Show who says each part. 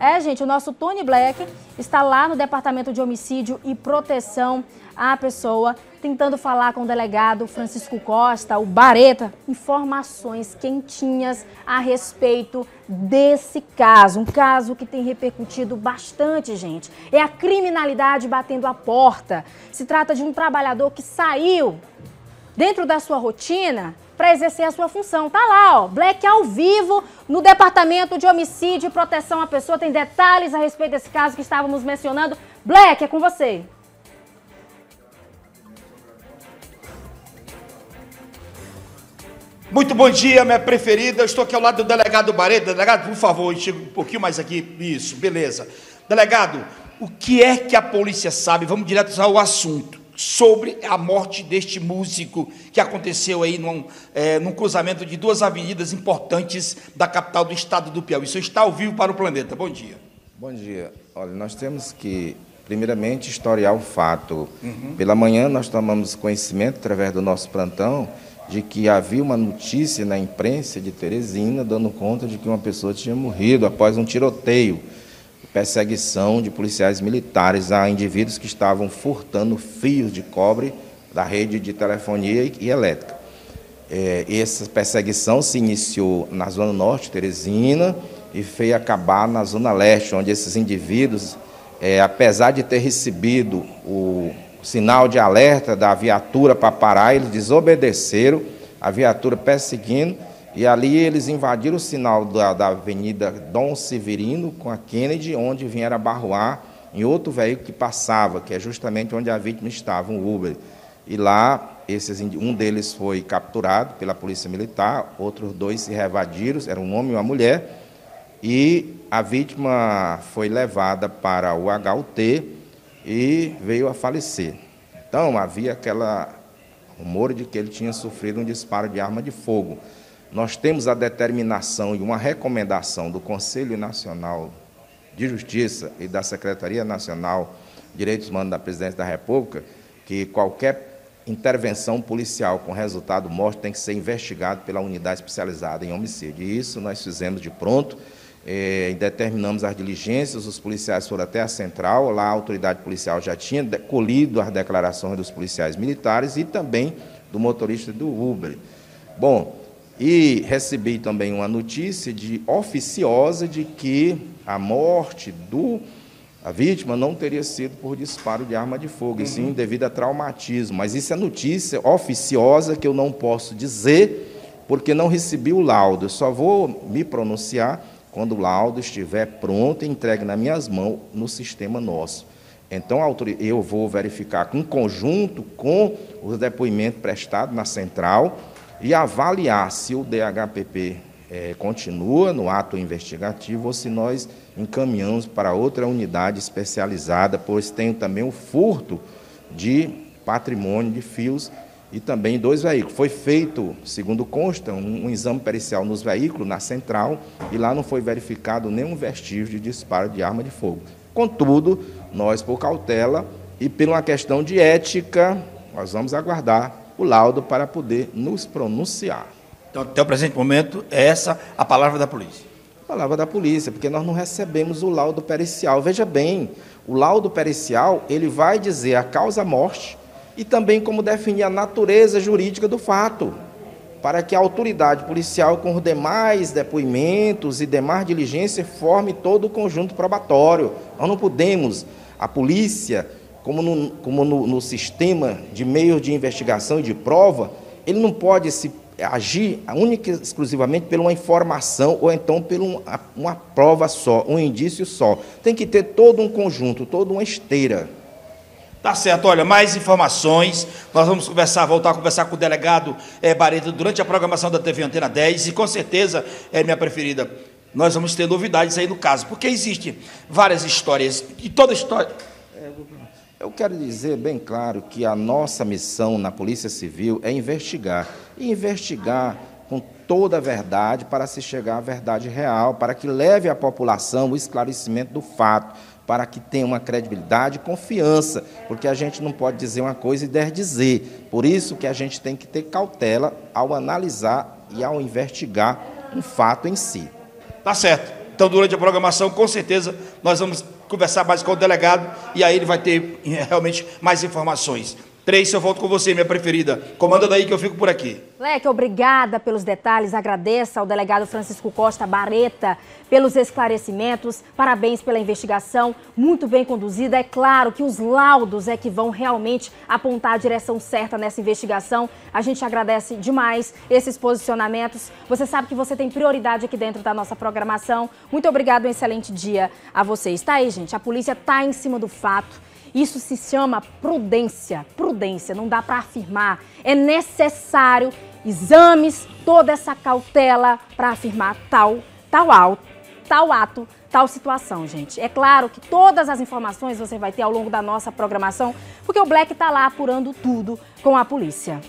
Speaker 1: É, gente, o nosso Tony Black está lá no Departamento de Homicídio e Proteção à Pessoa, tentando falar com o delegado Francisco Costa, o Bareta, informações quentinhas a respeito desse caso. Um caso que tem repercutido bastante, gente. É a criminalidade batendo a porta. Se trata de um trabalhador que saiu dentro da sua rotina para exercer a sua função. Tá lá, ó, Black ao vivo no Departamento de Homicídio e Proteção à Pessoa. Tem detalhes a respeito desse caso que estávamos mencionando. Black, é com você.
Speaker 2: Muito bom dia, minha preferida. Eu estou aqui ao lado do delegado Barreto. Delegado, por favor, chega um pouquinho mais aqui. Isso, beleza. Delegado, o que é que a polícia sabe? Vamos direto ao assunto sobre a morte deste músico que aconteceu aí num, é, num cruzamento de duas avenidas importantes da capital do estado do Piauí. Isso está ao vivo para o planeta. Bom dia.
Speaker 3: Bom dia. Olha, nós temos que, primeiramente, historiar o fato. Uhum. Pela manhã, nós tomamos conhecimento, através do nosso plantão, de que havia uma notícia na imprensa de Teresina dando conta de que uma pessoa tinha morrido após um tiroteio perseguição de policiais militares a indivíduos que estavam furtando fios de cobre da rede de telefonia e elétrica. É, essa perseguição se iniciou na Zona Norte, Teresina, e veio acabar na Zona Leste, onde esses indivíduos, é, apesar de ter recebido o sinal de alerta da viatura para parar, eles desobedeceram, a viatura perseguindo, e ali eles invadiram o sinal da, da Avenida Dom Severino com a Kennedy, onde vieram abarroar em outro veículo que passava, que é justamente onde a vítima estava, um Uber. E lá, esses, um deles foi capturado pela Polícia Militar, outros dois se revadiram, era um homem e uma mulher, e a vítima foi levada para o HUT e veio a falecer. Então, havia aquela rumor de que ele tinha sofrido um disparo de arma de fogo nós temos a determinação e uma recomendação do Conselho Nacional de Justiça e da Secretaria Nacional de Direitos Humanos da Presidência da República que qualquer intervenção policial com resultado morte tem que ser investigado pela unidade especializada em homicídio. E isso nós fizemos de pronto, eh, determinamos as diligências, os policiais foram até a central, lá a autoridade policial já tinha colhido as declarações dos policiais militares e também do motorista do Uber. Bom, e recebi também uma notícia de oficiosa de que a morte do a vítima não teria sido por disparo de arma de fogo, uhum. e sim uhum. devido a traumatismo. Mas isso é notícia oficiosa que eu não posso dizer, porque não recebi o laudo. Eu só vou me pronunciar quando o laudo estiver pronto e entregue nas minhas mãos no sistema nosso. Então, eu vou verificar em conjunto com os depoimentos prestados na central e avaliar se o DHPP é, continua no ato investigativo ou se nós encaminhamos para outra unidade especializada, pois tem também o furto de patrimônio de fios e também dois veículos. Foi feito, segundo consta, um, um, exame pericial nos veículos, na central, e lá não foi verificado nenhum vestígio de disparo de arma de fogo. Contudo, nós, por cautela e por uma questão de ética, nós vamos aguardar o laudo para poder nos pronunciar.
Speaker 2: Então, até o presente momento, é essa a palavra da polícia.
Speaker 3: A palavra da polícia, porque nós não recebemos o laudo pericial. Veja bem, o laudo pericial, ele vai dizer a causa-morte e também como definir a natureza jurídica do fato, para que a autoridade policial, com os demais depoimentos e demais diligências, forme todo o conjunto probatório. Nós não podemos, a polícia como no, como no, no sistema de meios de investigação e de prova, ele não pode se agir única e exclusivamente por uma informação ou então por uma, uma prova só, um indício só. Tem que ter todo um conjunto, toda uma esteira.
Speaker 2: Tá certo, olha, mais informações. Nós vamos conversar, voltar a conversar com o delegado é, durante a programação da TV Antena 10 e com certeza é minha preferida. Nós vamos ter novidades aí no caso, porque existem várias histórias e toda história.
Speaker 3: Eu quero dizer bem claro que a nossa missão na Polícia Civil é investigar. E investigar com toda a verdade para se chegar à verdade real, para que leve à população o esclarecimento do fato, para que tenha uma credibilidade e confiança, porque a gente não pode dizer uma coisa e der dizer. Por isso que a gente tem que ter cautela ao analisar e ao investigar um fato em si.
Speaker 2: Tá certo. Então, durante a programação, com certeza, nós vamos conversar mais com o delegado e aí ele vai ter realmente mais informações. Três, eu volto com você, minha preferida. Comanda daí que eu fico por aqui.
Speaker 1: Leque, obrigada pelos detalhes. Agradeço ao delegado Francisco Costa Bareta pelos esclarecimentos. Parabéns pela investigação, muito bem conduzida. É claro que os laudos é que vão realmente apontar a direção certa nessa investigação. A gente agradece demais esses posicionamentos. Você sabe que você tem prioridade aqui dentro da nossa programação. Muito obrigado, um excelente dia a vocês. Está aí, gente. A polícia está em cima do fato. Isso se chama prudência. Prudência, não dá para afirmar. É necessário exames, toda essa cautela para afirmar tal, tal alto, tal ato, tal situação, gente. É claro que todas as informações você vai ter ao longo da nossa programação, porque o Black está lá apurando tudo com a polícia.